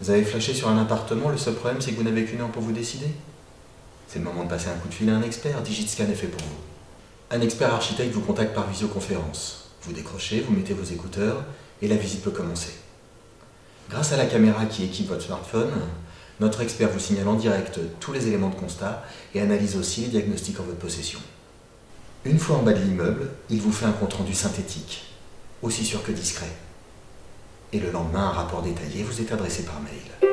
Vous avez flashé sur un appartement, le seul problème c'est que vous n'avez qu'une heure pour vous décider. C'est le moment de passer un coup de fil à un expert, DigitScan est fait pour vous. Un expert architecte vous contacte par visioconférence. Vous décrochez, vous mettez vos écouteurs et la visite peut commencer. Grâce à la caméra qui équipe votre smartphone, notre expert vous signale en direct tous les éléments de constat et analyse aussi les diagnostics en votre possession. Une fois en bas de l'immeuble, il vous fait un compte-rendu synthétique, aussi sûr que discret. Et le lendemain, un rapport détaillé vous est adressé par mail.